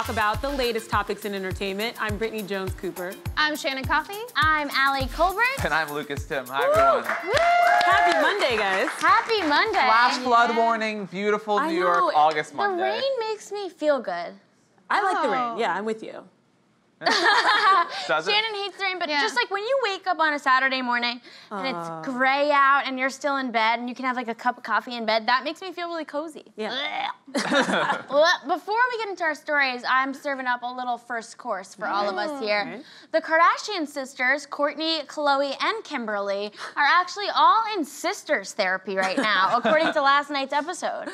talk about the latest topics in entertainment. I'm Brittany Jones Cooper. I'm Shannon Coffey. I'm Ali Kolbert. And I'm Lukas Thimm. Hi, everyone. Happy Monday, guys. Happy Monday. Flash flood warning, beautiful New. York, August Monday. The rain makes me feel good. I like the Oh. rain. Yeah, I'm with you. Does it? Shannon hates the rain, but Yeah. just like when you wake up on a Saturday morning and it's gray out and you're still in bed and you can have like a cup of coffee in bed, that makes me feel really cozy. Yeah. well, before we get into our stories, I'm serving up a little first course for all of us oh, here. Okay. The Kardashian sisters, Kourtney, Khloe, and Kimberly, are actually all in sisters therapy right now, according to last night's episode.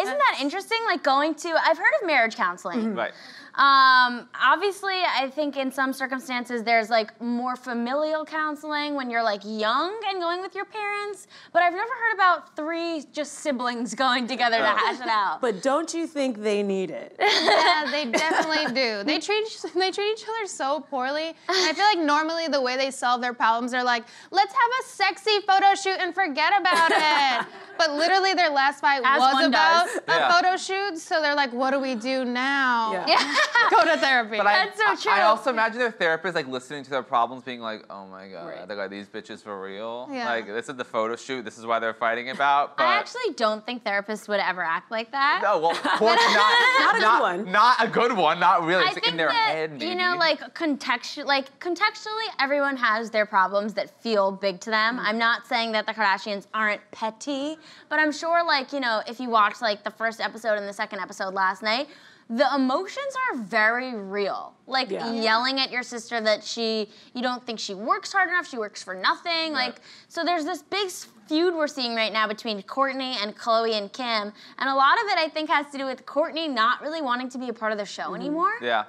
Isn't that interesting? Like going to, I've heard of marriage counseling. Right. Um, obviously, I think in some circumstances there's like more familial counseling when you're like young and going with your parents, but I've never heard about three just siblings going together to hash it out. But don't you think they need it? Yeah, they definitely do. They treat each- they treat each other so poorly. And I feel like normally the way they solve their problems are like, let's have a sexy photo shoot and forget about it. But literally their last fight As was about does. a Yeah. photo shoot. So they're like, what do we do now? Yeah. yeah. Go to therapy. But I, That's so true. I also imagine their therapist like listening to their problems, being like, "Oh my god, Right. they got these bitches for real. Yeah. Like this is the photo shoot. This is why they're fighting about." But I actually don't think therapists would ever act like that. no, well, of course not. Not a good not, one. Not a good one. Not really. I It's think in their that head, maybe. you know, like contextually, like contextually, everyone has their problems that feel big to them. Mm-hmm. I'm not saying that the Kardashians aren't petty, but I'm sure, like you know, if you watched like the first episode and the second episode last night, the emotions are very real. Like Yeah. yelling at your sister that she, you don't think she works hard enough, she works for nothing. Like so, there's this big feud we're seeing right now between Kourtney and Khloe and Kim, and a lot of it I think has to do with Kourtney not really wanting to be a part of the show Mm-hmm. anymore. yeah.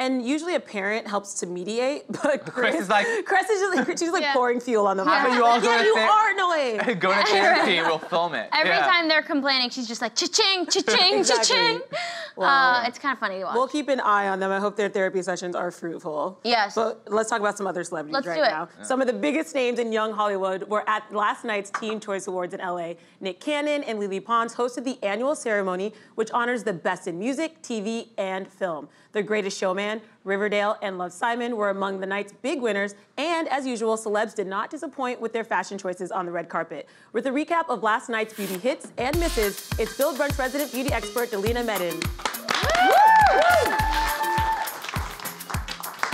And usually a parent helps to mediate, but Kris, is like- Kris is just like, she's like Yeah. pouring fuel on the How fire. about you all go yeah, to you ther- are annoying. Go to therapy. We'll film it. Every Yeah. time they're complaining, she's just like cha-ching, cha-ching, Exactly. cha-ching. Well, uh, it's kind of funny to watch. We'll keep an eye on them. I hope their therapy sessions are fruitful. Yes. But let's talk about some other celebrities Let's right do it. now. Some of the biggest names in young Hollywood were at last night's Teen Choice Awards in LA. Nick Cannon and Lele Pons hosted the annual ceremony, which honors the best in music, TV, and film. The Greatest Showman, Riverdale, and Love Simon were among the night's big winners, and as usual, celebs did not disappoint with their fashion choices on the red carpet. With a recap of last night's beauty hits and misses, it's Build Brunch resident beauty expert Delina Medhin.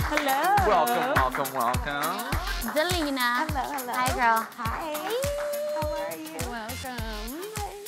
Hello. Welcome, welcome, welcome. Delina. Hello, hello. Hi, girl. Hi.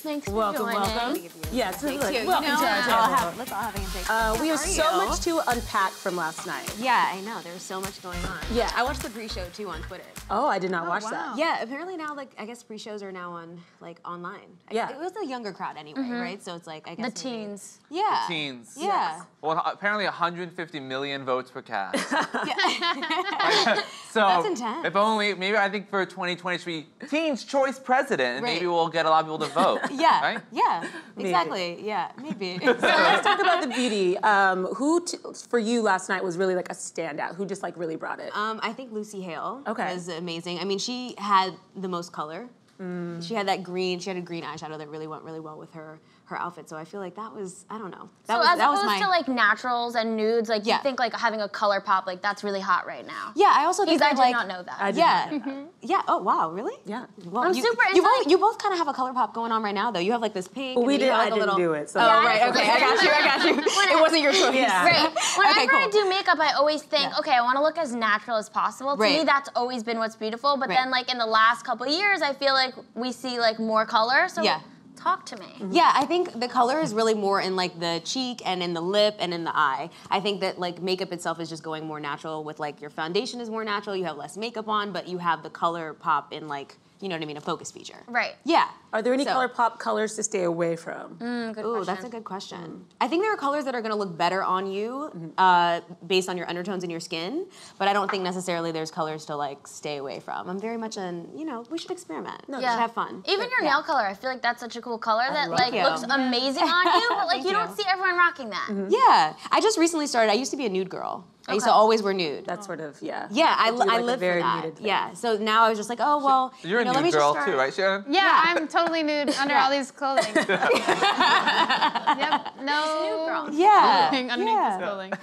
Thanks for Welcome, joining. welcome. Yes, Thank look, you. You welcome know, to our let's channel. all have, let's all have a handshake. Uh, we have so you? much to unpack from last night. Yeah, I know. There's so much going on. Yeah. I watched the pre-show too on Twitter. Oh, I did not watch wow. that. Yeah, apparently now like I guess pre-shows are now on like online. I- Yeah. It was a younger crowd anyway, right? So it's like I The guess maybe- teens. Yeah. Teens. Yeah. Well, apparently 150 million votes were cast. yeah. So That's intense. if only maybe I think for 2023 Teens Choice President, and Right. maybe we'll get a lot of people to vote. yeah. Right? Yeah. Exactly. Yeah. Maybe. So let's talk about the beauty. Um, who t- for you last night was really like a standout? Who just like really brought it? Um, I think Lucy Hale Okay. was amazing. I mean, she had the most color. Mm. She had that green. She had a green eyeshadow that really went really well with her her outfit. So I feel like that was I don't know. That So was as that was opposed my to like naturals and nudes, like Yeah. you think like having a color pop, like that's really hot right now. yeah. I also think Because I that, did like not know that. I did yeah. know that. Mm-hmm. Yeah. Oh wow. Really? Yeah. Well, I'm you, super You into, both, like- you both kind of have a color pop going on right now, though. You have like this pink. Well, we and did. you have, I like, a didn't little... do it. So Oh Yeah, right. Okay. I got you. I got you. it wasn't your choice. Yeah. Right. Whenever Okay, cool. I do makeup, I always think, Yeah. okay, I want to look as natural as possible. To me, that's always been what's beautiful. But Right. then, like in the last couple of years, I feel like we see like more color. So Yeah. Talk to me. Mm-hmm. Yeah, I think the color is really more in like the cheek and in the lip and in the eye. I think that like makeup itself is just going more natural with like your foundation is more natural, you have less makeup on, but you have the color pop in like, you know what I mean, a focus feature. Right. Yeah. Are there any So- color pop colors to stay away from? Mm, good Ooh, question. that's a good question. I think there are colors that are gonna look better on you uh, based on your undertones and your skin, but I don't think necessarily there's colors to like stay away from. I'm very much an, you know, we should experiment. No, we should have fun. Even your Yeah. nail color, I feel like that's such a cool color that like it. looks amazing on you, but like Thank you don't see everyone rocking that. Yeah, I just recently started. I used to be a nude girl. I used to always wear nude. That's sort of yeah. yeah, I, do li- I like a live very for that. muted thing. Yeah, so now I was just like, oh well. You're you know, a let me nude just girl start- too, right, Shannon? Yeah, I'm totally nude under all these clothing. yep, no. girl. Yeah. underneath yeah. this clothing.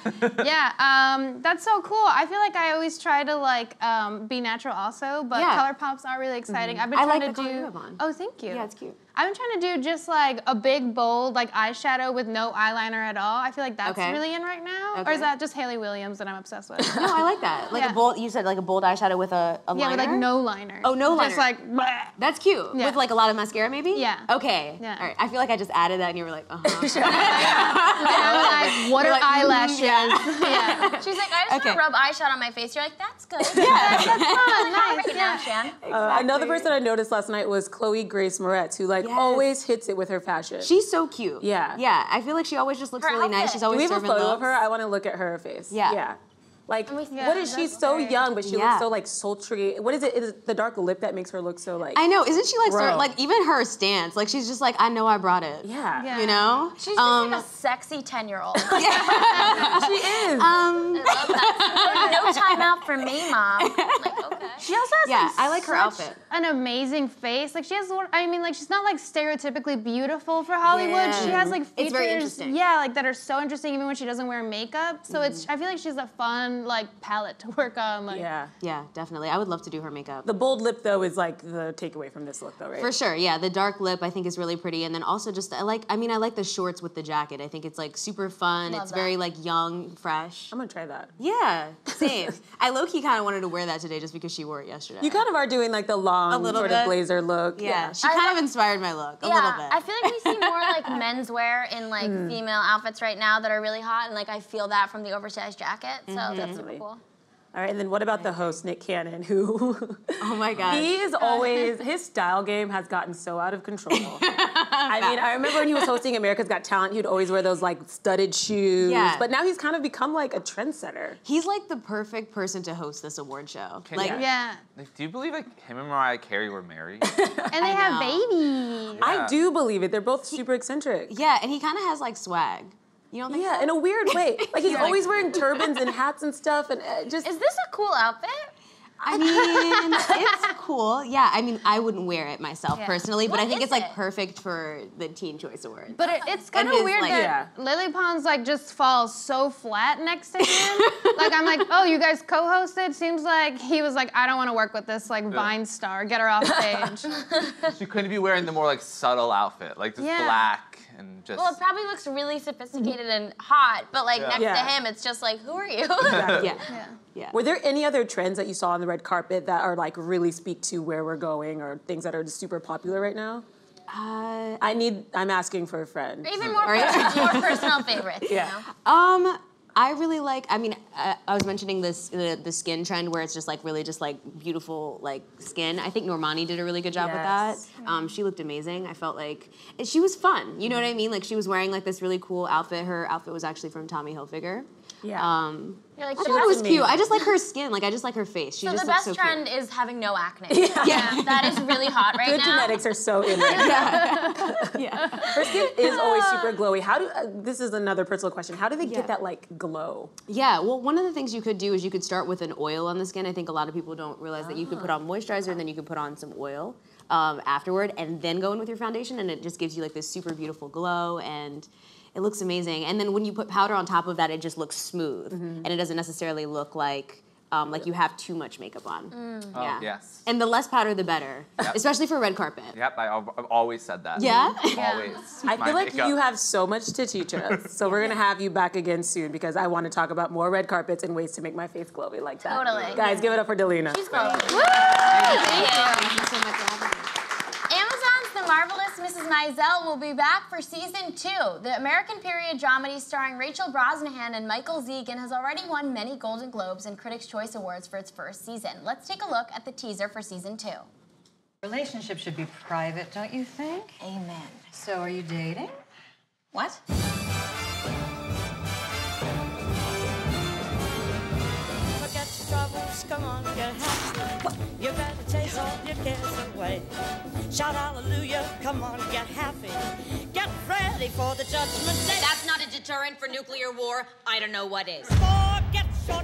yeah, um, that's so cool. I feel like I always try to like um, be natural also, but Yeah. color pops are really exciting. I've been I trying like to the color do. you have on. Oh, thank you. Yeah, it's cute. I've been trying to do just like a big bold like eyeshadow with no eyeliner at all. I feel like that's Okay. really in right now. Or is that just Hayley Williams that I'm obsessed with? No, I like that. Like Yeah. a bold. You said like a bold eyeshadow with a, a yeah, liner. with like no liner. Oh, no liner. Just like. bleh. That's cute. Yeah. With like a lot of mascara, maybe. Yeah. Okay. Yeah. All right. I feel like I just added that, and you were like, uh huh. I was like, what You're are like, mm, eyelashes? yeah. yeah. She's like, I just Okay. want to rub eyeshadow on my face. You're like, that's good. Yeah. That's fun, nice. Right now, Shan. Uh, another person I noticed last night was Chloe Grace Moretz, who like Yes. always hits it with her fashion. She's so cute. Yeah. Yeah. I feel like she always just looks Her really nice. She's always. Do always we have a photo looks. of her? I want to look at her face. Yeah. Yeah. Like, Yeah, what is she so great. young, but she Yeah. looks so like sultry? What is it? Is it the dark lip that makes her look so like? I know. Isn't she like sort of, like even her stance? Like she's just like, I know I brought it. yeah. Yeah. You know. She's um, like a sexy 10 year old. She is. um, Love that. no time out for me, mom. Like, okay. She also has Yeah, like, I like her outfit. An amazing face. Like she has. I mean, like she's not like stereotypically beautiful for Hollywood. Yeah. She has like features. It's very interesting. Yeah, like that are so interesting even when she doesn't wear makeup. So Mm-hmm. it's. I feel like she's a fun like palette to work on. Like, yeah. yeah, definitely. I would love to do her makeup. The bold lip though is like the takeaway from this look though, right? For sure, yeah. The dark lip I think is really pretty, and then also just I like. I mean, I like the shorts with the jacket. I think it's like super fun. Love it's very like young, fresh. I'm gonna try that. Yeah, same. I low key kind of wanted to wear that today just because she wore it yesterday. You kind of are doing like the long little sort bit. of blazer look. yeah, she I kind love- of inspired my look a yeah, little bit. I feel like we see more like menswear in like hmm. female outfits right now that are really hot, and like I feel that from the oversized jacket. So mm-hmm. that's super cool. All right, and then what about the host Nick Cannon, who oh my god. he is always his style game has gotten so out of control. I mean, I remember when he was hosting America's Got Talent, he'd always wear those like studded shoes. Yeah. But now he's kind of become like a trendsetter. He's like the perfect person to host this award show. Okay, like, yeah. Yeah. Like, do you believe like him and Mariah Carey were married? And they have know. babies. I do believe it. They're both super eccentric. yeah, and he kind of has like swag. You don't think Yeah, so? in a weird way. Like he's always wearing turbans and hats and stuff, and uh, just Is this a cool outfit? I mean, it's cool. Yeah, I mean, I wouldn't wear it myself Yeah. personally, but What I think is it's like it? perfect for the Teen Choice Awards. But it, it's kind of his, weird like- that Lele Pons like just falls so flat next to him. like I'm like, oh, you guys co-hosted. Seems like he was like, I don't want to work with this like Vine star. Get her off stage. she couldn't be wearing the more like subtle outfit, like just Yeah. black and just. Well, it probably looks really sophisticated and hot, but like Yeah. next Yeah. to him, it's just like, who are you? yeah. yeah. Yeah. Were there any other trends that you saw on the red carpet that are like really speak to where we're going or things that are super popular right now? Uh, I need. I'm asking for a friend. Even more, Are you- personal, more personal favorites. Yeah. You know? Um, I really like. I mean, I, I was mentioning this the, the skin trend where it's just like really just like beautiful like skin. I think Normani did a really good job Yes. with that. Um, she looked amazing. I felt like and she was fun. You know what I mean? Like she was wearing like this really cool outfit. Her outfit was actually from Tommy Hilfiger. Yeah. Um, like, I thought it was looks cute. I just like her skin. Like I just like her face. She So just the looks best so trend cute. is having no acne. Yeah. that is really hot right Good now. genetics are so in there. yeah. Her skin is always super glowy. How do? Uh, this is another personal question. How do they Yeah. get that like glow? Yeah, well, one of the things you could do is you could start with an oil on the skin. I think a lot of people don't realize that you could put on moisturizer and then you could put on some oil um, afterward and then go in with your foundation, and it just gives you like this super beautiful glow and it looks amazing. And then when you put powder on top of that, it just looks smooth mm-hmm. and it doesn't necessarily look like. Um, like you have too much makeup on. Mm. Oh, yeah. yes. And the less powder, the better, Yep. especially for red carpet. Yep, I, I've I've always said that. Yeah? Mm-hmm. Always. I feel like makeup. you have so much to teach us. So we're gonna have you back again soon because I want to talk about more red carpets and ways to make my face glowy like that. Totally. Guys, give it up for Delina. She's glowing. Thank you so much for having me. Amazon's The Marvelous Mrs. Maisel will be back for season two. The American period dramedy starring Rachel Brosnahan and Michael Zegan has already won many Golden Globes and Critics' Choice Awards for its first season. Let's take a look at the teaser for season two. Relationship should be private, don't you think? Amen. So are you dating? What? Come on, get happy. You better chase all your cares away. Shout hallelujah, come on, get happy. Get ready for the judgment day. That's not a deterrent for nuclear war. I don't know what is. Forget your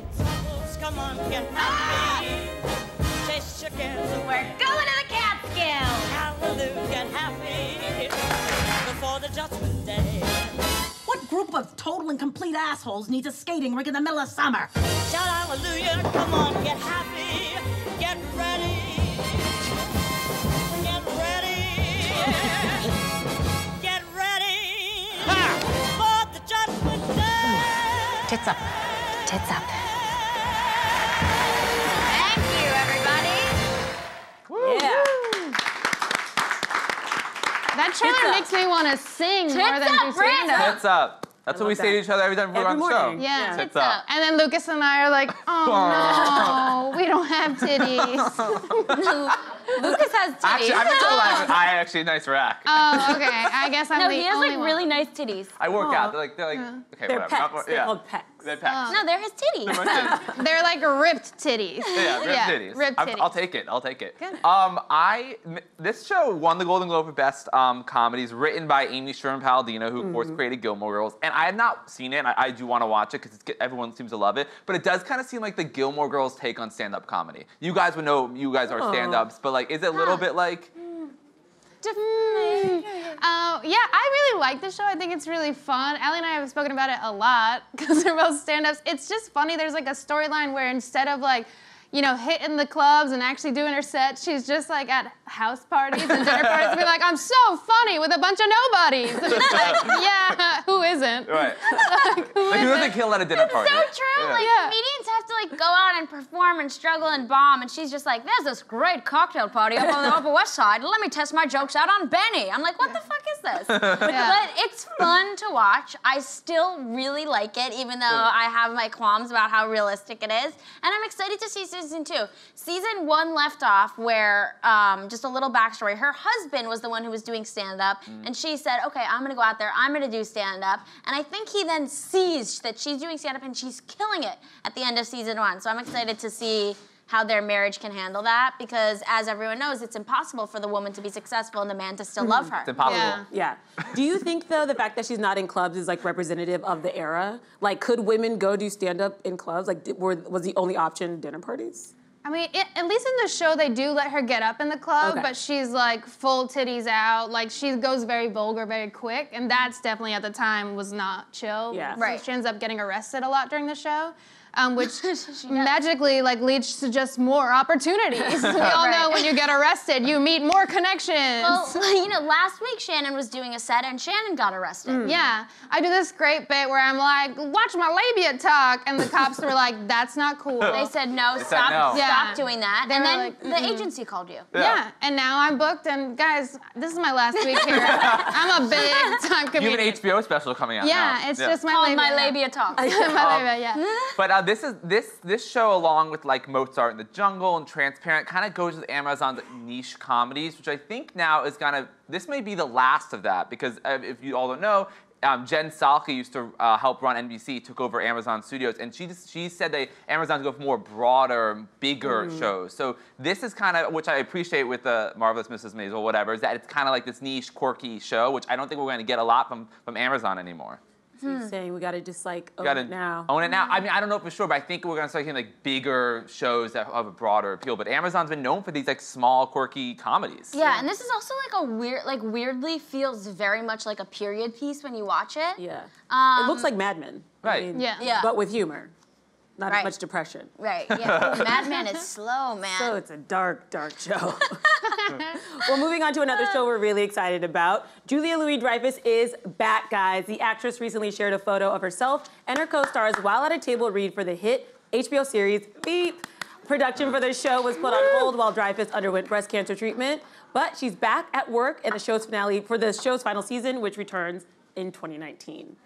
come on, get ah! happy. Chase your cares away. We're going to the Catskills. Hallelujah, get happy before the judgment day. What group of total and complete assholes needs a skating rink in the middle of summer? Shout hallelujah, come on, get happy, get ready, get ready, get ready for the judgment day. Tits up. Tits up. That trailer makes me want to sing more than up, do Brandon. stand up. Tits up. That's what we love say to each other every time we're Every on the show. morning. Yeah. Tits Tits up. up. And then Lukas and I are like, oh no, we don't have titties. Lukas has titties. Actually, I've been told I, have, I actually nice rack. Oh, okay. I guess I'm no, the he has like one. really nice titties. I work out. They're like, they're like, okay, They're whatever. Not- pecs. They're called pecs. They're pecs. No, they're his titties. They're titties. They're like ripped titties. Yeah, ripped Yeah, titties. ripped I'm- I'll take it. I'll take it. Good. Um, I m- this show won the Golden Globe for Best um, Comedies, written by Amy Sherman Palladino, who of course created Gilmore Girls. And I have not seen it. And I, I do want to watch it because everyone seems to love it. But it does kind of seem like the Gilmore Girls take on stand-up comedy. You guys would know you guys are stand-ups, but like, is it a little bit like? Uh, yeah, I really like the show. I think it's really fun. Ali and I have spoken about it a lot because they're both stand-ups. It's just funny. There's like a storyline where instead of like, you know, hitting the clubs and actually doing her set, she's just like at house parties and dinner parties, and being like, "I'm so funny with a bunch of nobodies." And it's like, yeah, who isn't? Right. Like, who like, who doesn't kill at a dinner party? So true. Yeah. Like Yeah. comedians have to like go out and perform and struggle and bomb, and she's just like, "There's this great cocktail party up on the Upper West Side. Let me test my jokes out on Benny." I'm like, "What the fuck is this?" But it's fun to watch. I still really like it, even though I have my qualms about how realistic it is. And I'm excited to see season two. Season one left off where um, just a little backstory. Her husband was the one who was doing stand up, and she said, "Okay, I'm gonna go out there. I'm gonna do stand up." And I think he then sees that she's doing stand up and she's killing it at the end of season one. So I'm excited to see how their marriage can handle that because, as everyone knows, it's impossible for the woman to be successful and the man to still love hmm. her. It's impossible. Yeah. Yeah. Do you think though the fact that she's not in clubs is like representative of the era? Like, could women go do stand up in clubs? Like, did, were, was the only option dinner parties? I mean, it, at least in the show, they do let her get up in the club, Okay. but she's like full titties out. Like she goes very vulgar very quick, and that's definitely at the time was not chill. Yeah. So Right. She ends up getting arrested a lot during the show. Um, which magically like leads to just more opportunities. we all know when you get arrested, you meet more connections. Well, you know, last week Shannon was doing a set and Shannon got arrested. Yeah, I do this great bit where I'm like, watch my labia talk, and the cops were like, that's not cool. They said no, said stop, no. stop Yeah. doing that. They and then like, the agency called you. Yeah. and now I'm booked, and guys, this is my last week here. I'm a big time comedian. You have an HBO special coming out yeah, now. it's just my Called labia. my labia talk. my labia, yeah. But uh, this is this this show, along with like Mozart in the Jungle and Transparent, kind of goes with Amazon's niche comedies, which I think now is gonna. This may be the last of that because uh, if you all don't know. Um, Jen Salke used to uh, help run NBC, took over Amazon Studios, and she just, she said they Amazon go for more broader, bigger shows. So this is kind of which I appreciate with the Marvelous Mrs. Maisel, whatever, is that it's kind of like this niche, quirky show, which I don't think we're going to get a lot from from Amazon anymore. So you're saying we gotta just like own gotta it now. own it now. I mean, I don't know for sure, but I think we're gonna start seeing like bigger shows that have a broader appeal. But Amazon's been known for these like small, quirky comedies. Yeah, and this is also like a weird, like weirdly feels very much like a period piece when you watch it. Yeah. Um, it looks like Mad Men. I Right. mean, Yeah. Yeah. But with humor, not Right. as much depression. Right. Yeah. Mad Men is slow, man. So it's a dark, dark show. well, moving on to another show we're really excited about. Julia Louis Dreyfus is back, guys. The actress recently shared a photo of herself and her co stars while at a table read for the hit HBO series Veep. Production for the show was put on hold while Dreyfus underwent breast cancer treatment, but she's back at work in the show's finale for the show's final season, which returns in 2019.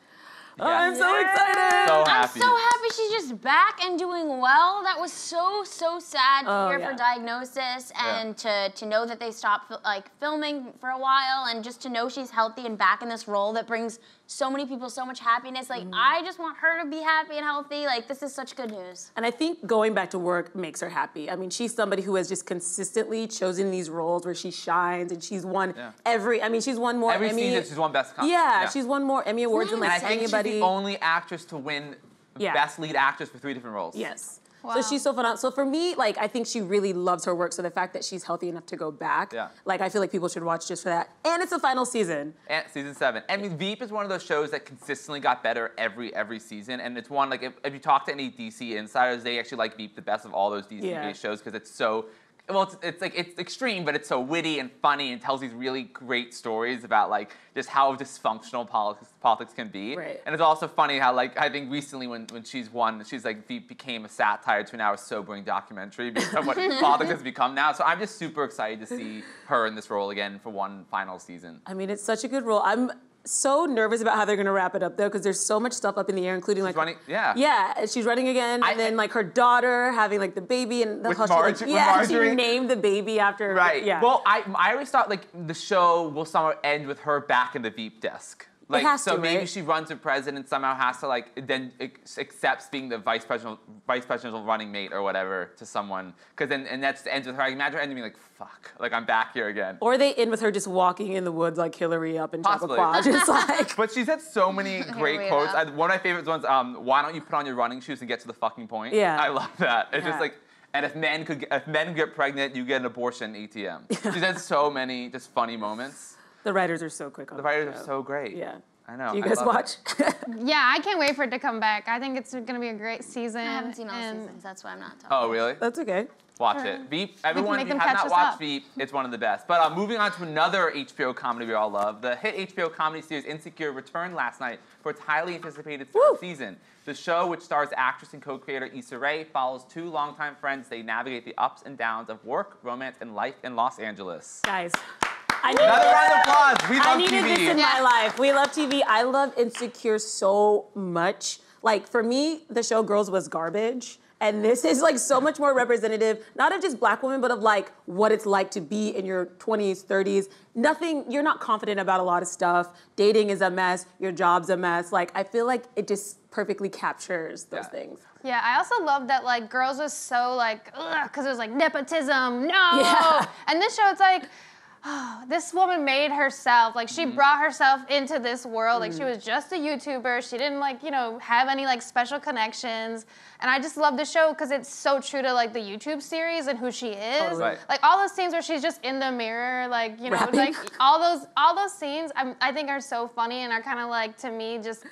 Oh, I'm so excited! So I'm so happy she's just back and doing well. That was so so sad to Oh, hear yeah. for diagnosis and to to know that they stopped like filming for a while and just to know she's healthy and back in this role that brings so many people so much happiness. Like Mm-hmm. I just want her to be happy and healthy. Like this is such good news. And I think going back to work makes her happy. I mean, she's somebody who has just consistently chosen these roles where she shines, and she's won Yeah. every. I mean, she's won more Every Emmy. season she's won Best Com- Yeah, yeah. she's won more Emmy awards than and I like think anybody. she's the only actress to win Yeah. Best Lead Actress for three different roles. Yes. Wow. So she's so phenomenal. So for me, like I think she really loves her work. So the fact that she's healthy enough to go back, Yeah. like I feel like people should watch just for that. And it's the final season. And season seven. I mean, Veep is one of those shows that consistently got better every every season, and it's one like if, if you talk to any DC insiders, they actually like Veep the best of all those DC Yeah. shows because it's so. Well, it's, it's like it's extreme, but it's so witty and funny, and tells these really great stories about like just how dysfunctional politics politics can be. Right. And it's also funny how like I think recently when, when she's won, she's like became a satire to an hour sobering documentary because of what politics has become now. So I'm just super excited to see her in this role again for one final season. I mean, it's such a good role. I'm so nervous about how they're gonna wrap it up though, because there's so much stuff up in the air, including like running- yeah. yeah, she's running again, I- and then like her daughter having like the baby, and the how she, like, yeah, Marjorie? she named the baby after Right. Yeah. Well, I I always thought like the show will somehow end with her back in the Veep desk. Like has so to, maybe right? she runs for president somehow has to like then accepts being the vice presidential vice presidential running mate or whatever to someone because then and that's the ends with her. I can imagine her ending being like fuck like I'm back here again. or they end with her just walking in the woods like Hillary up in Possibly. Chappaqua, just like But she's had so many great quotes. I, one of my favorites ones. Um, why don't you put on your running shoes and get to the fucking point? Yeah. I love that. It's Yeah. just like, and if men could, get, if men get pregnant, you get an abortion. ATM. She's had so many just funny moments. The writers are so quick on The the writers show. are so great. Yeah. I know. Do you I guys watch? Yeah, I can't wait for it to come back. I think it's gonna be a great season. I haven't seen all and seasons. That's why I'm not talking. Oh, really? That's okay. Watch it. Veep. Everyone, make if you have not watched up. Veep, it's one of the best. But uh, moving on to another HBO comedy we all love. The hit HBO comedy series Insecure returned last night for its highly anticipated third Woo. season. The show, which stars actress and co-creator Issa Rae, follows two longtime friends. They navigate the ups and downs of work, romance, and life in Los Angeles. Guys, I need Another round of applause. We love I needed TV. this in my life. We love TV. I love Insecure so much. Like for me, the show Girls was garbage. And this is like so much more representative, not of just black women, but of like what it's like to be in your 20s, 30s. Nothing, you're not confident about a lot of stuff. Dating is a mess, your job's a mess. Like I feel like it just perfectly captures those Yeah. things. Yeah, I also love that like girls was so like ugh, because it was like nepotism, no. Yeah. And this show, it's like. Oh, this woman made herself like she mm-hmm. brought herself into this world like she mm. was just a youtuber. She didn't like you know have any like special connections. And i just love the show because it's so true to like the youtube series and who she oh, is. Totally. Right. like all those scenes where she's just in the mirror like you know like all those all those scenes I'm, i think are so funny and are kind of like to me just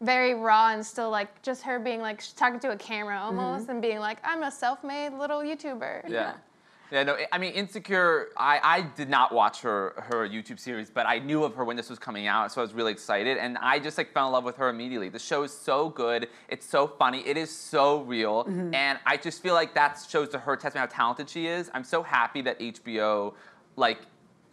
very raw and still like just her being like she's talking to a camera mm-hmm. almost and being like i'm a self-made little youtuber. Yeah. Yeah, no, I mean, Insecure, I, I did not watch her her YouTube series, but I knew of her when this was coming out, so I was really excited. And I just like fell in love with her immediately. The show is so good. It's so funny. It is so real. Mm-hmm. And I just feel like that shows to her testament how talented she is. I'm so happy that HBO, like,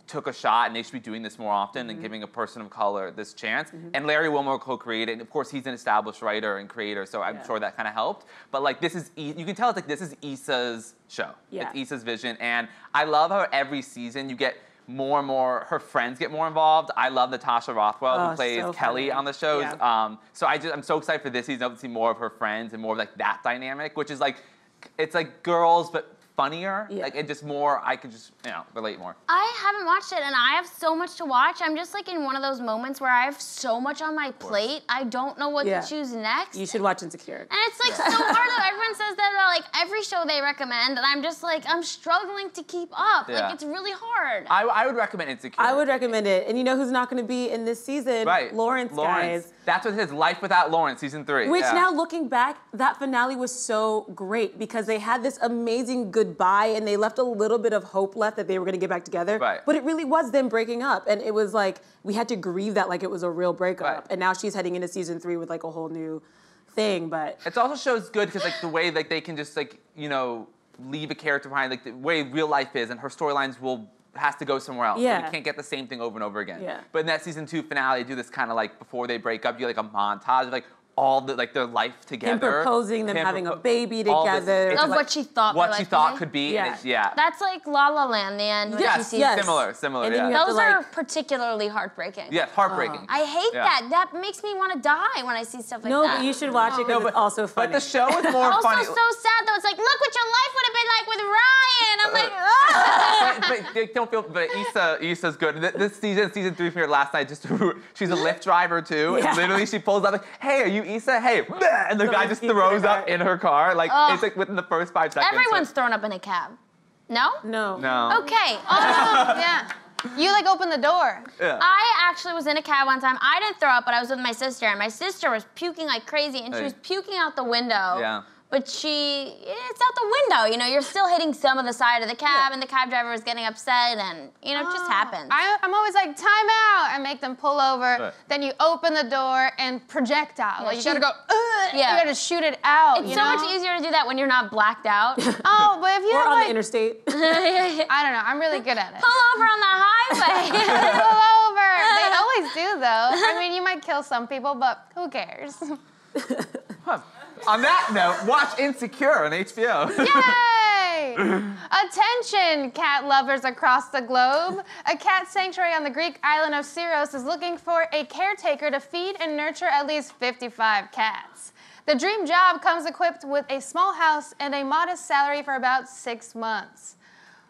took a shot and they should be doing this more often and giving a person of color this chance. And Larry Wilmore co-created, and of course he's an established writer and creator, so I'm Yeah. sure that kind of helped. But like this is, you can tell it's like this is Issa's show. Yeah. It's Issa's vision, and I love how every season you get more and more. Her friends get more involved. I love Natasha Rothwell Oh, who plays so Kelli funny. on the shows. Yeah. Um, so I just I'm so excited for this season to see more of her friends and more of like that dynamic, which is like it's like girls but funnier. Yeah. Like and just more. I could just you know relate more. I haven't watched it and I have so much to watch. I'm just like in one of those moments where I have so much on my plate. I don't know what Yeah. to choose next. You should watch Insecure. and it's like so hard though. Everyone says that about like every show they recommend, and I'm just like I'm struggling to keep up. Yeah. Like it's really hard. I, I would recommend Insecure. I would recommend it. And you know who's not going to be in this season? Right. Lawrence, guys. That's what his Life Without Lawrence, season three. Which yeah. now looking back, that finale was so great because they had this amazing goodbye and they left a little bit of hope left that they were going to get back together. Right. But it really was them breaking up, and it was like we had to grieve that like it was a real breakup. Right. And now she's heading into season three with like a whole new thing. But It also shows good because like the way like they can just like you know leave a character behind like the way real life is and her storylines will has to go somewhere else. Yeah. You can't get the same thing over and over again. Yeah. But in that season two finale, they do this kind of like before they break up, you like a montage of like all the like their life together. proposing, them Him having a baby all this- together. it's of like what she thought. their what she life thought was could be. Yeah. And it's, yeah. That's like La La Land, the end. when yes, she sees- yes. Similar, similar. And then yeah. you have Those to, are like- particularly heartbreaking. yeah, it's heartbreaking. I hate Yeah. that. That makes me want to die when I see stuff like that. no, that. but you should watch it No, because but it's also funny. But the show is more also funny. so sad though. It's like, look what your life would have been like with Ryan. I'm like, uh, "Ugh." but, but they don't feel. But Issa, Issa's good. Th- This season, season three from here last night, just she's a Lyft driver too. Yeah. And literally, she pulls out like, "Hey, are you Issa, hey, and the guy just eats in throws up in her car. Like Ugh. it's like within the first five seconds. Everyone's thrown up in a cab. No? No. no. Okay. Oh, yeah. You like open the door. Yeah. I actually was in a cab one time. I didn't throw up, but I was with my sister, and my sister was puking like crazy, and she was puking out the window. Yeah. But she, it's out the window. You know, you're still hitting some of the side of the cab, and the cab driver is getting upset, and you know, it just ah. happens. I, I'm always like, time out, and make them pull over. Right. Then you open the door and projectile. like you shoot- gotta go, Ugh, Yeah. you gotta shoot it out. it's you so know? much easier to do that when you're not blacked out. Oh, but if you Or on like, the interstate. I don't know, I'm really good at it. Pull over on the highway. Pull over. They always do though. I mean, you might kill some people, but who cares? On that note, watch Insecure on HBO. Yay! Attention, cat lovers across the globe. A cat sanctuary on the Greek island of Syros is looking for a caretaker to feed and nurture at least 55 cats. The dream job comes equipped with a small house and a modest salary for about six months.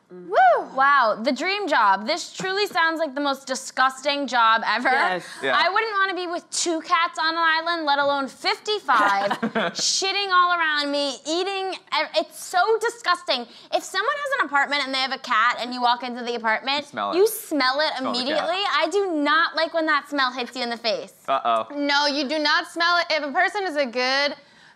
Woo! Wow, the dream job. This truly sounds like the most disgusting job ever. Yes. Yeah. I wouldn't want to be with two cats on an island, let alone 55, shitting all around me, eating. It's so disgusting. If someone has an apartment and they have a cat and you walk into the apartment, smell it. you smell it Smell immediately. I do not like when that smell hits you in the face. Uh oh. No, you do not smell it. If a person is a good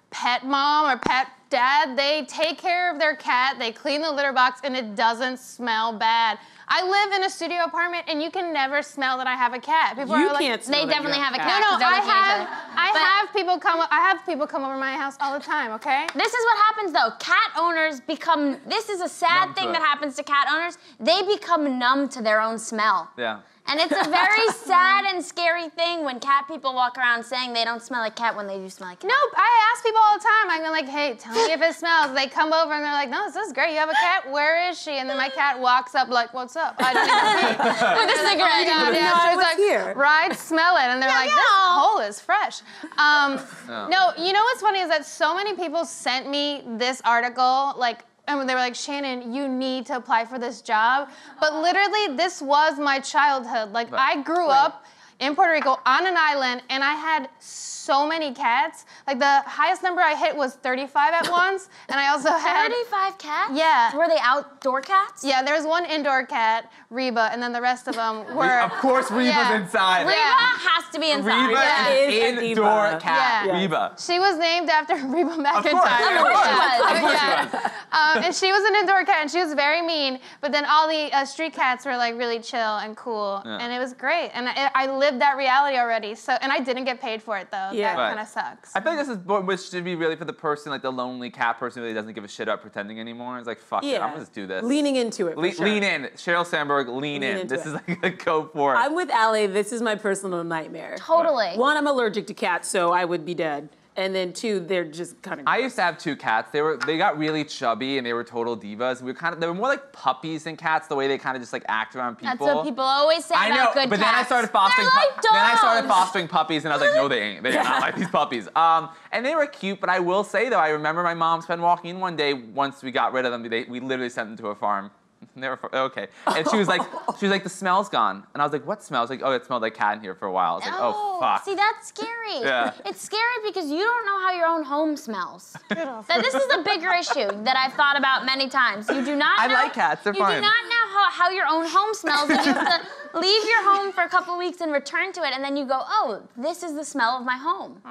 pet mom or pet dad, they take care of their cat, they clean the litter box, and it doesn't smell bad. I live in a studio apartment, and you can never smell that I have a cat. People You are like, can't smell They that definitely you're have a No, cat. no, 'cause they're I looking at have. I But- have people come. I have people come over my house all the time. Okay. This is what happens though. Cat owners become. This is a sad Numb thing that happens to cat owners. They become numb to their own smell. Yeah. And it's a very sad and scary thing when cat people walk around saying they don't smell like cat when they do smell like cat. Nope. I ask people all the time. I'm like, hey, tell me if it smells. They come over and they're like, no, this is great. You have a cat. Where is she? And then my cat walks up like, what's up? I didn't even see. With a cigarette. Yeah, even yeah. know I She's was like, here. right, smell it. And they're like, this meow. hole is fresh. Um, Yeah. No, you know what's funny is that so many people sent me this article, like, and they were like, Shannon, you need to apply for this job. But literally, this was my childhood. Like, I grew up in Puerto Rico on an island, and I had so many cats. Like, the highest number I hit was 35 at once, and I also had. 35 cats? Yeah. Were they outdoor cats? Yeah, there was one indoor cat, Reba, and then the rest of them were. Of course, Reba's Yeah. inside. Reba Yeah. has to be inside. Reba Yeah. is Is an indoor diva. cat. Yeah. Reba. She was named after Reba McEntire. of course she was. Of course Yeah. Um, and she was an indoor cat, and she was very mean. But then all the uh, street cats were like really chill and cool, Yeah. and it was great. And I, I lived that reality already. So, and I didn't get paid for it though. Yeah. That Right. kind of sucks. I feel like this is what which should be really for the person, like the lonely cat person who really doesn't give a shit about pretending anymore. It's like, fuck it, I'm gonna just do this. Leaning into it. for Le- sure. Lean in. Sheryl Sandberg, lean, Lean in. This it. is like a go for it. I'm with Ali. This is my personal nightmare. Totally. One, I'm allergic to cats, so I would be dead. And then two, they're just kind of. I used to have two cats. They were they got really chubby and they were total divas. We were kind of they were more like puppies than cats. The way they kind of just like act around people. That's what people always say I know, about good but cats. then I started fostering. They're pu- like then I started fostering puppies, and I was like, no, they ain't. They are not like these puppies. Um, and they were cute, but I will say though, I remember my mom's been walking in one day once we got rid of them. They, we literally sent them to a farm. They were far- okay, and she was like, she was like, the smell's gone, and I was like, what smell? I was like, oh, it smelled like cat in here for a while. I was like, oh, oh fuck. See, that's scary. Yeah. It's scary because you don't know how your own home smells. that this is a bigger issue that I've thought about many times. You do not I know, like cats, they're you fine. do not know how, how your own home smells. and you have to leave your home for a couple weeks and return to it, and then you go, oh, this is the smell of my home.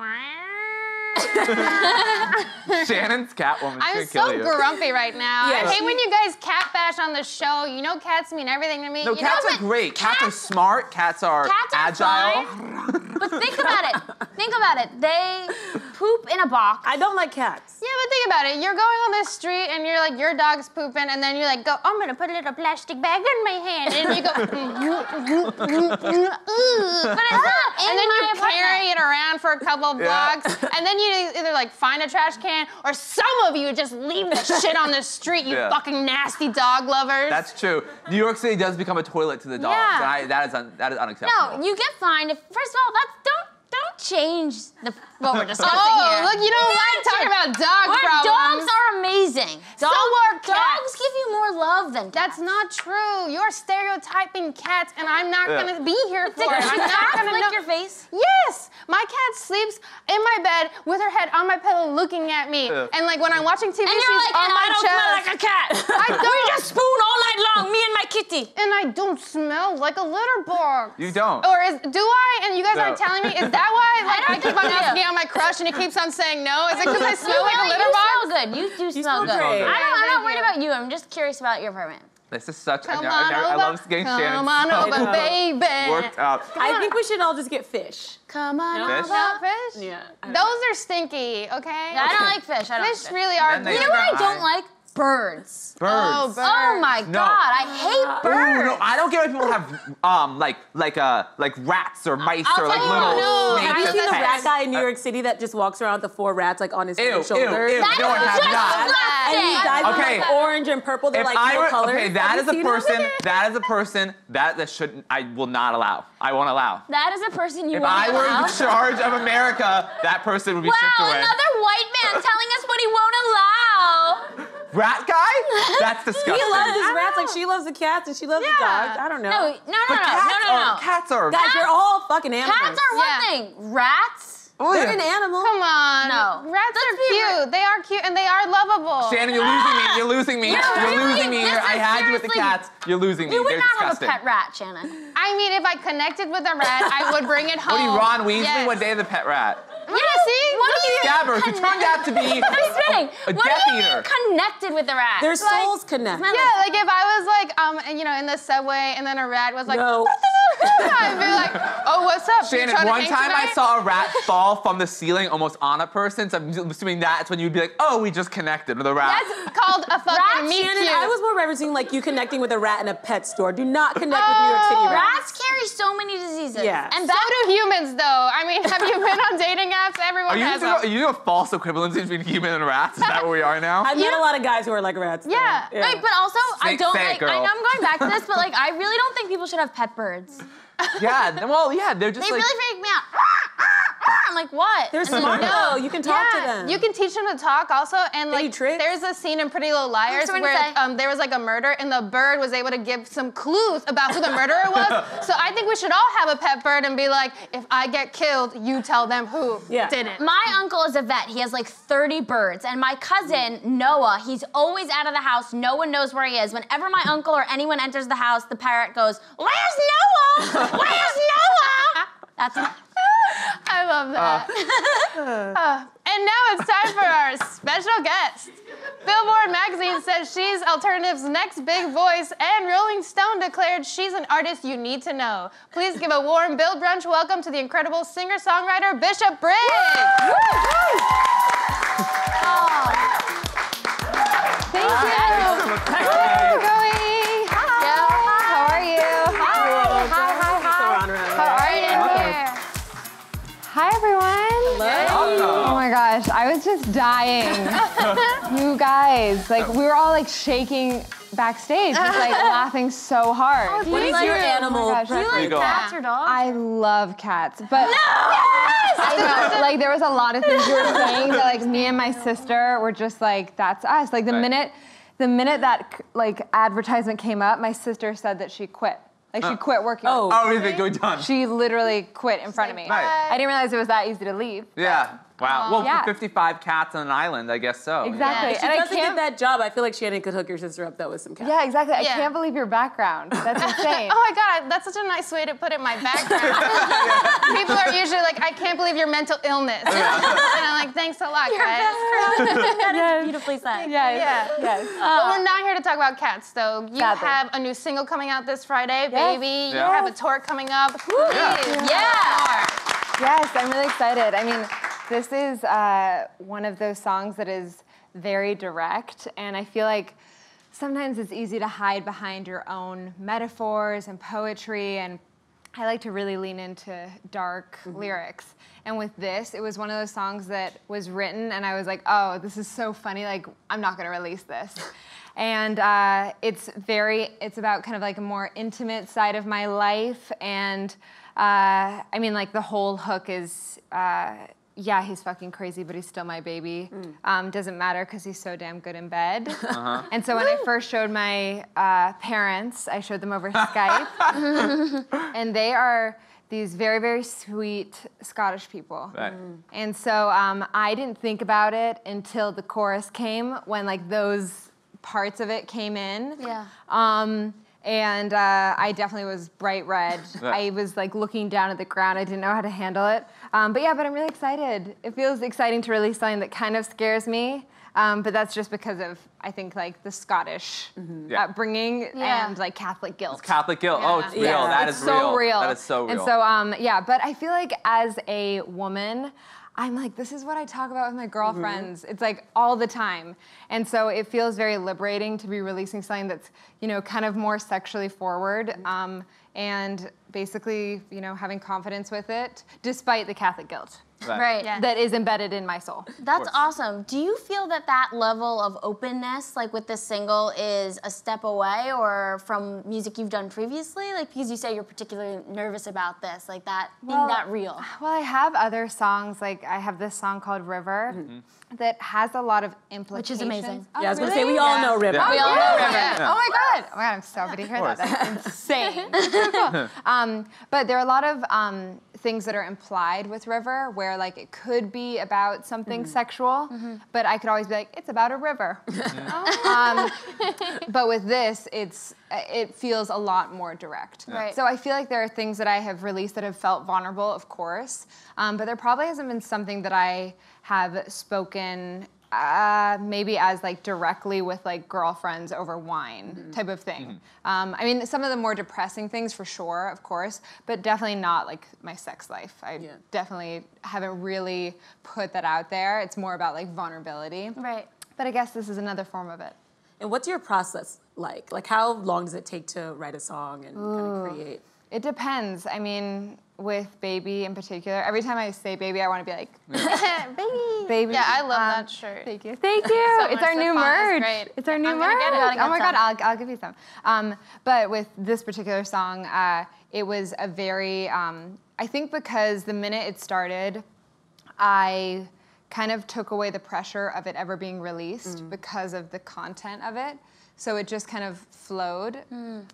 Shannon's Catwoman. I'm so you. grumpy right now. Yeah, I hate when you guys cat bash on the show. You know cats mean everything to me. No, you cats know, are great. Cats, are smart. Cats are Cats are agile. fine, but think about it. Think about it. They poop in a box. I don't like cats. Yeah, but think about it. You're going on the street and you're like, your dog's pooping, and then you're like, go, I'm gonna put a little plastic bag in my hand, and you go, mm, mm, mm, but it's ah, not in and then my you apartment. carry it around for a couple of Yeah. blocks, and then you either like find a trash can, or some of you just leave the shit on the street. You Yeah. fucking nasty dog lovers. That's true. New York City does become a toilet to the dogs, Yeah. and I, that is un, that is unacceptable. No, you get fined if first of all that's don't don't change the what we're discussing oh, here. look, you don't Yeah, like talking about dog Our problems. dogs are amazing. So Dog- are cats. Dogs give you more love than That's not true. You're stereotyping cats, and I'm not Yeah. gonna be here Did for it. I'm not gonna know. your face? Yes, my cats sleeps in my bed with her head on my pillow looking at me. Yeah. And like when I'm watching TV, And she's like, on and my I don't chest. smell like a cat. I We don't. just spoon all night long, me and my kitty. and I don't smell like a litter box. You don't. Or is do I? And you guys No. aren't telling me. Is that why? Like I, don't keep on you do. asking out my crush and he keeps on saying no. Is it because I You smell like a really- litter you box? smell good. You do smell, smell good. great. I don't, I'm not worried about you. I'm just curious about your apartment. This is such. I, Come know, on I, know, I over. love getting Shannon Come on so over, baby. worked up. I think we should all just get fish. Come on Fish? over. No fish? Yeah. Those are stinky, okay? I don't like fish. I don't Fish like really are Then they- You know what I I- don't like? Birds. Birds. Oh, birds. Oh my No. god, I hate Ooh, birds. no, I don't get why people have um like like uh like rats or mice I'll or like tell you little no, snakes Have you seen the rat guy in New York City that just walks around with the four rats like on his Ew, ew, shoulders? ew. That No, I is have just not. disgusting. And he dyes them Okay. like orange and purple. They're If like I no were colors. okay, that Have is a person. That is a person that that should I will not allow. I won't allow. That is a person you If want I to were in charge of America, that person would be shipped Wow, another white man telling us what he won't allow. Rat guy? That's disgusting. He loves his rats like she loves the cats and she loves the dogs. I don't know. No, no, no, but no, cats no, no, are no. cats are. Guys, you're all fucking animals. Cats are one Yeah. thing. Rats? Oh, They're yeah. an animal. Come on. No. Rats Let's are be real. cute. They are cute and they are lovable. Shannon, you're losing me. You're losing me. You're You're really- losing me this. I is had you with the cats. You're losing me. You would They're not disgusting. have a pet rat, Shannon. I mean, if I connected with a rat, I would bring it home. What are you, Ron Weasley? Yes. What day of the pet rat? Yeah, see? What Look do you at Scabbers, who turned out to be I'm spinning. a what Death do you Eater. mean connected with the rat? Their Like, souls connect. Yeah, like if I was like, um, you know, in the subway and then a rat was like, No. I'd be like, oh, what's up? Shannon, trying to one hang time I saw a rat fall from the ceiling almost on a person, so I'm assuming that's when you'd be like, oh, we just connected with a rat. That's called a fucking Rat meet Shannon, cute. I was more referencing like you connecting with a rat in a pet store. Do not connect with New York City Oh, rats. Rats carry so many diseases. Yeah. And so do humans, though. I mean, have you been on dating apps? Everyone Are you, has doing, are you doing a false equivalency between human and rats? Is that where we are now? I've met a lot of guys who are like rats. though. Yeah. Wait, but also I don't say it, like. I know I'm going back to this, but like I really don't think people should have pet birds. Yeah, well, yeah, they're just They like. really freak me out. I'm like, what? They're And then- smart though. You can talk to them. you can teach them to talk also, and Any like tricks? there's a scene in Pretty Little Liars That's where um, there was like a murder, and the bird was able to give some clues about who the murderer was. so I think we should all have a pet bird and be like, if I get killed, you tell them who Yeah. did it. My uncle is a vet. He has like 30 birds. And my cousin, Noah, he's always out of the house. No one knows where he is. Whenever my uncle or anyone enters the house, the parrot goes, Where's Noah? Where's Noah? That's I love that. Uh, and now it's time for our special guest. Billboard magazine says she's alternative's next big voice, and Rolling Stone declared she's an artist you need to know. Please give a warm Build Brunch welcome to the incredible singer-songwriter Bishop Briggs. Thank you. Gosh, I was just dying. you guys, like we were all like shaking backstage, just like laughing so hard. Oh, what is your animal? Oh gosh. Do you like go. cats or dogs? I love cats, but I know, like there was a lot of things you were saying that like me and my sister were just like, that's us. Like the Right. minute, the minute that like advertisement came up, my sister said that she quit. Like she quit working. Oh. Oh, is it go done? She literally quit in front of me. Nice. I didn't realize it was that easy to leave. Yeah. Wow. Well, Yeah. for 55 cats on an island, I guess so. Exactly. If she and doesn't can't. get that job, I feel like Shannon could hook your sister up though with some cats. Yeah, exactly. I can't believe your background. That's insane. Oh my god, that's such a nice way to put it, my background. People are usually like, I can't believe your mental illness. and I'm like, thanks a lot, guys. that is beautifully said. Yes. Yeah. Yes. But we're not here to talk about cats, though. You Sadly. have a new single coming out this Friday, Yes. baby. Yeah. You have a tour coming up. Yeah. Please. Yeah. Yes, I'm really excited. I mean, this is uh, one of those songs that is very direct, and I feel like sometimes it's easy to hide behind your own metaphors and poetry, and I like to really lean into dark lyrics. And with this, it was one of those songs that was written, and I was like, oh, this is so funny. Like, I'm not gonna release this. And uh, it's very, it's about kind of like a more intimate side of my life. And uh, I mean, like, the whole hook is, uh, yeah, he's fucking crazy, but he's still my baby. Um, doesn't matter because he's so damn good in bed. And so when I first showed my uh, parents, I showed them over Skype, and they are these very, very sweet Scottish people. Right. And so um, I didn't think about it until the chorus came, when like those parts of it came in. Yeah. Um, and uh, I definitely was bright red. I was like looking down at the ground. I didn't know how to handle it. Um, but yeah, but I'm really excited. It feels exciting to release something that kind of scares me. Um, but that's just because of I think like the Scottish Yeah. upbringing Yeah. and like Catholic guilt. It's Catholic guilt. Oh, it's real. Yeah. That it's is so real. That is so real. And so, um, yeah, but I feel like as a woman, I'm like, this is what I talk about with my girlfriends. It's like all the time. And so it feels very liberating to be releasing something that's, you know, kind of more sexually forward. Um, and basically, you know, having confidence with it, despite the Catholic guilt Right. Yeah. that is embedded in my soul. That's awesome. Do you feel that that level of openness, like with this single, is a step away or from music you've done previously? Like, because you say you're particularly nervous about this, like that being Well, that real. Well, I have other songs. Like I have this song called River that has a lot of implications. Which is amazing. Oh, Yeah, I was gonna say we all Yeah. know River. Yeah. We all know River. Yeah. Oh my god! Oh my god! I'm so happy to hear that. That's insane. So cool. Um, but there are a lot of um, things that are implied with River, where like it could be about something sexual, but I could always be like, it's about a river. um, but with this, it's it feels a lot more direct. Right. So I feel like there are things that I have released that have felt vulnerable, of course, um, but there probably hasn't been something that I have spoken uh, maybe as like directly with like girlfriends over wine type of thing. Um, I mean, some of the more depressing things for sure, of course, but definitely not like my sex life. I Yeah. definitely haven't really put that out there. It's more about like vulnerability. Right. But I guess this is another form of it. And what's your process like? Like, how long does it take to write a song and kind of create? It depends. I mean, with baby in particular, every time I say baby, I want to be like, Baby. baby. Yeah, I love um, that shirt. Thank you. Thank you. So it's much. our new font merch. It's our new I'm merch. it. Oh my some. god, I'll, I'll give you some. Um, but with this particular song, uh, it was a very. Um, I think because the minute it started, I kind of took away the pressure of it ever being released because of the content of it. So it just kind of flowed.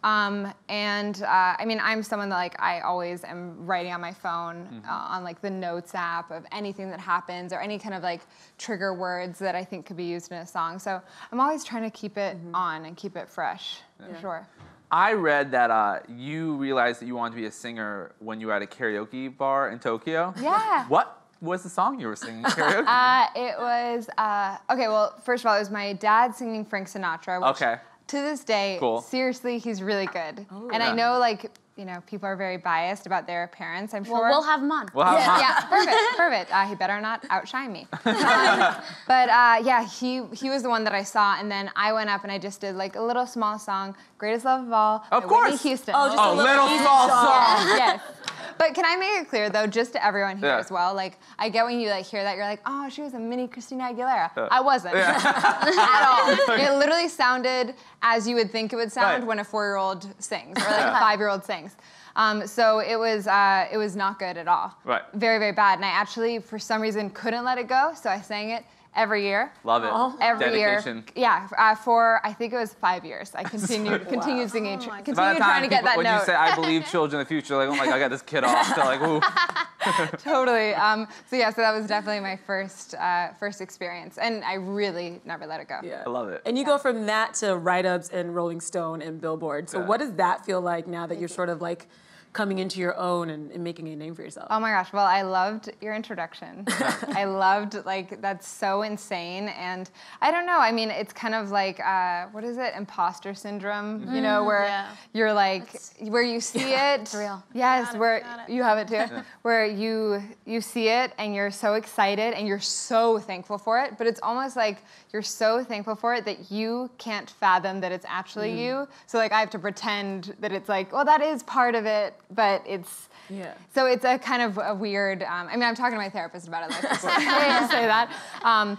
Um, and uh, I mean, I'm someone that like I always am writing on my phone uh, on like the notes app of anything that happens or any kind of like trigger words that I think could be used in a song. So I'm always trying to keep it on and keep it fresh. For sure. I read that uh, you realized that you wanted to be a singer when you were at a karaoke bar in Tokyo. Yeah. What was the song you were singing karaoke? Uh, it was uh, okay. Well, first of all, it was my dad singing Frank Sinatra. Which, Okay. To this day, Cool. seriously, he's really good. Oh, and I know, like, you know, people are very biased about their parents, I'm sure. Well, we'll have them on. We'll have mine. yeah, perfect, perfect. Uh, he better not outshine me. Um, but uh, yeah, he he was the one that I saw, and then I went up and I just did like a little small song, "Greatest Love of All" Of by course. Whitney Houston. Oh, just Oh, a little, little small song. yes. But can I make it clear though, just to everyone here Yeah. as well? Like, I get when you like hear that, you're like, oh, she was a mini Christina Aguilera. I wasn't at all. It literally sounded as you would think it would sound Right. when a four-year-old sings or like a five-year-old sings. Um, so it was uh, it was not good at all. Right. Very very bad. And I actually for some reason couldn't let it go, so I sang it every year. Love it. Every Dedication. year, yeah. Uh, for I think it was five years. I continued, continued singing, tr- By continued trying time to get people, that when note. you say I believe children in the future, like oh my god, I got this kid off. They're like ooh. totally. Um, so yeah, so that was definitely my first uh, first experience, and I really never let it go. Yeah. I love it. And you go from that to write-ups and Rolling Stone and Billboard. So Yeah. what does that feel like now that you're sort of like coming into your own and, and making a name for yourself? Oh my gosh! Well, I loved your introduction. I loved like that's so insane, and I don't know. I mean, it's kind of like uh, what is it? Imposter syndrome. You know, where yeah. you're like where you see it. It's real. Yes, where you have it too. Where you you see it and you're so excited and you're so thankful for it, but it's almost like you're so thankful for it that you can't fathom that it's actually you. So like I have to pretend that it's like, well, that is part of it, but it's Yeah. so it's a kind of a weird. Um, I mean, I'm talking to my therapist about it. Like, I hate to say that. Um,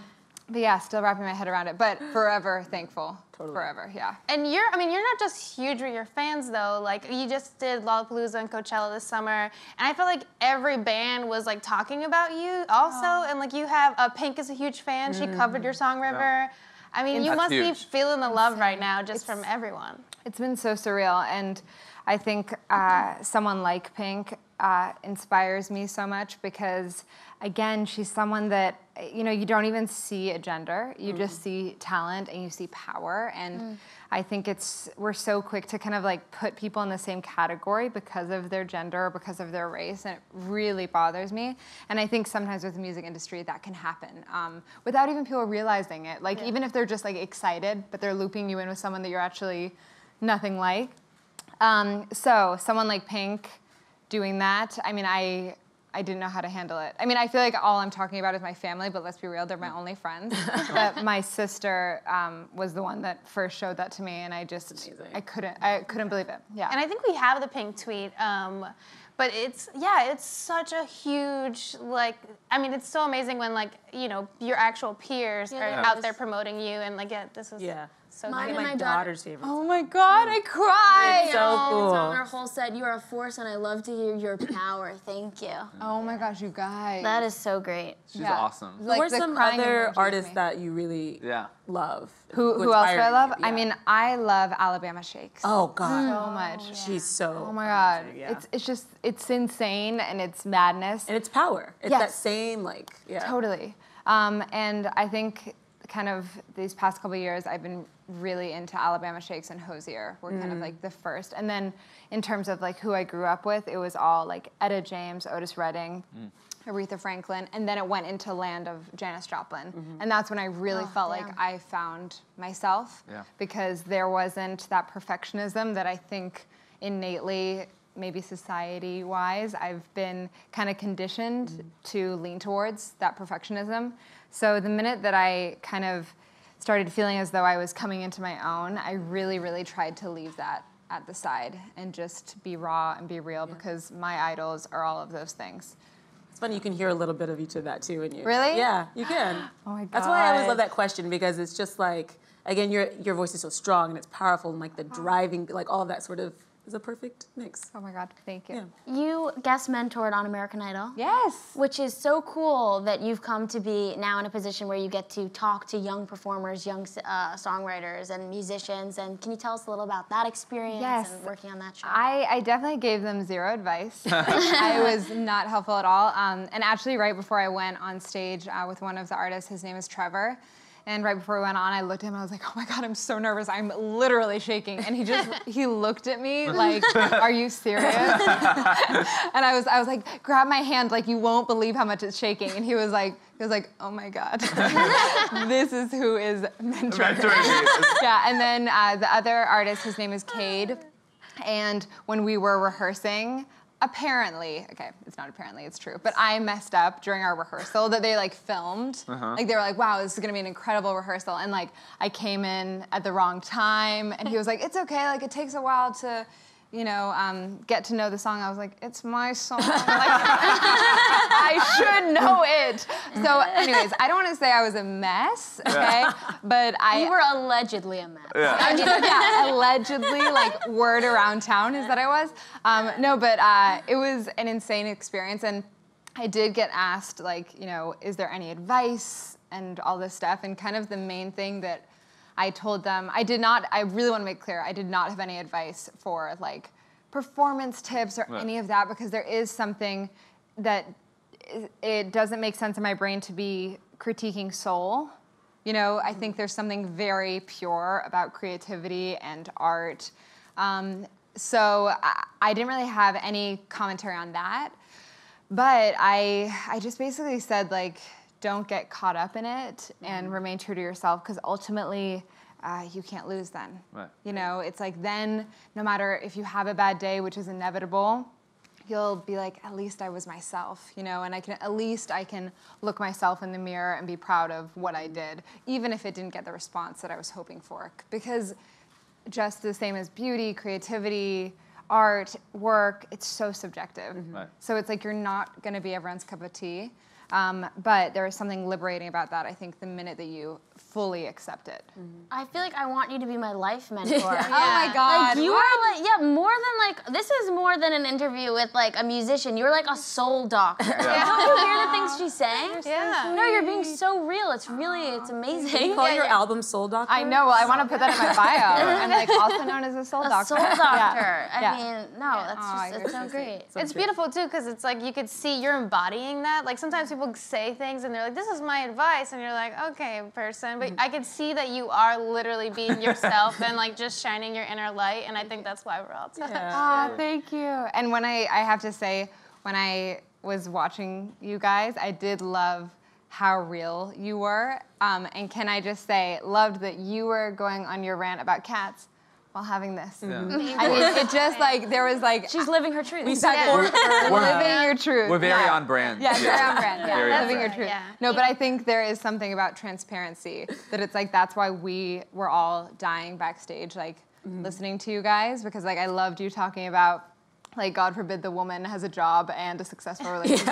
but yeah, still wrapping my head around it. But forever thankful. Totally. Forever, yeah. And you're, I mean, you're not just huge with your fans though. Like you just did Lollapalooza and Coachella this summer, and I feel like every band was like talking about you also. And like you have, uh, Pink is a huge fan. She covered your song River. I mean, you must huge. be feeling the love right now just from everyone. It's been so surreal, and I think uh, someone like Pink uh, inspires me so much because, again, she's someone that you know you don't even see a gender. You just see talent and you see power, and I think it's we're so quick to kind of like put people in the same category because of their gender or because of their race, and it really bothers me. And I think sometimes with the music industry that can happen um, without even people realizing it. Like even if they're just like excited, but they're looping you in with someone that you're actually nothing like. Um, so someone like Pink doing that, I mean, I I didn't know how to handle it. I mean, I feel like all I'm talking about is my family, but let's be real, they're my only friends. but my sister um, was the one that first showed that to me, and I just I couldn't I couldn't believe it. Yeah. And I think we have the pink tweet. Um, but it's yeah, it's such a huge like. I mean, it's so amazing when like you know your actual peers are Yeah. out there promoting you and like yeah, this is Yeah. So Mine great. and My, my daughter- daughter's favorite. oh my God, I cried. so cool. It's On our whole set, you are a force, and I love to hear your power. Thank you. Oh my gosh, you guys. That is so great. She's Yeah. awesome. Who like are some other artists that you really Yeah. love? Who, who else do I you? love? I mean, I love Alabama Shakes. oh God, so much. she's so. Oh my God. yeah. It's it's just it's insane and it's madness. and it's power. It's that same like yeah. Totally. Um, and I think kind of these past couple years, I've been really into Alabama Shakes and Hozier. Were kind of mm. like the first. And then in terms of like who I grew up with, it was all like Etta James, Otis Redding. Mm. Aretha Franklin, and then it went into land of Janis Joplin, mm-hmm. and that's when I really oh, felt like I found myself Yeah. because there wasn't that perfectionism that I think innately, maybe society wise, I've been kind of conditioned mm. to lean towards that perfectionism. So the minute that I kind of started feeling as though I was coming into my own, I really, really tried to leave that at the side and just be raw and be real because my idols are all of those things. It's funny you can hear a little bit of each of that too in you. Really? Yeah, you can. Oh my God. That's why I always love that question because it's just like again your your voice is so strong and it's powerful and like the driving like all that sort of is a perfect mix. Oh my God, thank you. Yeah. You guest mentored on American Idol. Yes. Which is so cool that you've come to be now in a position where you get to talk to young performers, young uh, songwriters, and musicians. And can you tell us a little about that experience Yes. and working on that show? I, I definitely gave them zero advice. I was not helpful at all. Um, and actually, right before I went on stage uh, with one of the artists, his name is Trevor. And right before we went on, I looked at him. I was like, "Oh my God, I'm so nervous. I'm literally shaking." And he just he looked at me like, "Are you serious?" and I was I was like, "Grab my hand, like you won't believe how much it's shaking." And he was like, he was like, "Oh my God, this is who is mentoring." Mentoring yeah, and then uh, the other artist, his name is Cade. And when we were rehearsing, apparently, okay, it's not apparently, it's true, but I messed up during our rehearsal that they like filmed. Uh-huh. Like they were like, wow, this is gonna be an incredible rehearsal. And like I came in at the wrong time and he was like, it's okay, like it takes a while to, you know, um, get to know the song. I was like, it's my song. Like, I should know it. So, anyways, I don't want to say I was a mess, okay? But I you were allegedly a mess. I mean, yeah, allegedly, like word around town is that I was. Um, no, but uh, it was an insane experience, and I did get asked, like, you know, is there any advice and all this stuff, and kind of the main thing that I told them, I did not. I really want to make clear, I did not have any advice for like performance tips or any of that because there is something that it doesn't make sense in my brain to be critiquing soul. You know, I think there's something very pure about creativity and art. Um, so I, I didn't really have any commentary on that, but I I just basically said like, don't get caught up in it and mm-hmm. remain true to yourself because ultimately. Uh, you can't lose then. Right. You know, it's like then, no matter if you have a bad day, which is inevitable, you'll be like, at least I was myself, you know, and I can at least I can look myself in the mirror and be proud of what I mm-hmm. did, even if it didn't get the response that I was hoping for. Because just the same as beauty, creativity, art, work, it's so subjective. Mm-hmm. Right. So it's like you're not gonna be everyone's cup of tea. Um, but there is something liberating about that, I think, the minute that you fully accept it. I feel like I want you to be my life mentor. Oh my God. Like you are like yeah, more than like this is more than an interview with like a musician. You're like a soul doctor. Like, don't you hear the things she's saying? Yeah. No, you're being so real. It's really, it's amazing. Call your album Soul Doctor. I know. Well, I want to put that in my bio. I'm like also known as a soul A doctor. soul doctor. Yeah. I Yeah. mean, no, that's Aw, just, you're it's so so great. It's beautiful too because it's like you could see you're embodying that. Like sometimes people say things and they're like, "This is my advice," and you're like, "Okay, person," but I could see that you are literally being yourself and like just shining your inner light, and I think that's why we're all touched. Aw, thank you. And when I, I have to say, when I was watching you guys, I did love how real you were. Um, and can I just say, loved that you were going on your rant about cats while having this. Yeah. I mean, mm-hmm. it just like there was like She's living her truth. exactly We're- we're- living your truth. We're very yeah. on brand. Yeah, very on brand. Yeah, Very on living your truth. Yeah. No, but I think there is something about transparency that it's like that's why we were all dying backstage, like mm-hmm. listening to you guys because like I loved you talking about. Like God forbid the woman has a job and a successful relationship,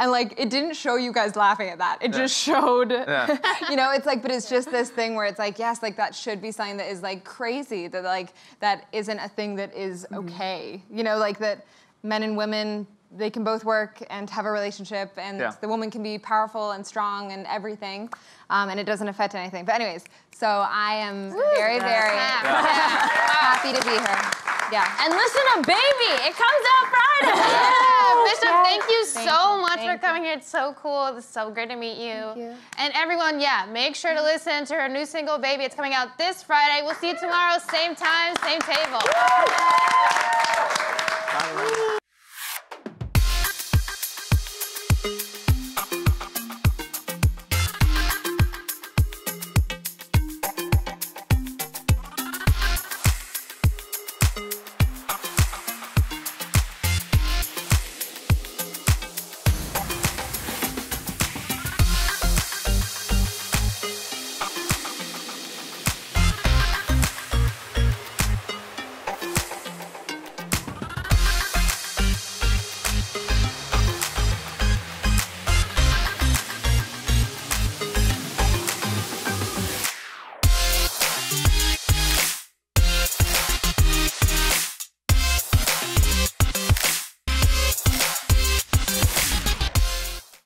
and like it didn't show you guys laughing at that. It just showed, Yeah. you know. It's like, but it's just this thing where it's like, yes, like that should be something that is like crazy. That like that isn't a thing that is okay. You know, like that men and women they can both work and have a relationship, and Yeah. the woman can be powerful and strong and everything, um, and it doesn't affect anything. But anyways, so I am very, very happy to be here. Yeah. And listen to Baby. It comes out Friday. Yeah, Bishop, thank you Thank so you, much thank for you. coming here. It's so cool. It's so great to meet you. you. And everyone, yeah, make sure to listen to her new single, Baby. It's coming out this Friday. We'll see you tomorrow, same time, same table.